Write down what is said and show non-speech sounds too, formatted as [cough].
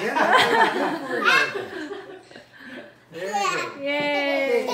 Yeah. [laughs] Yay.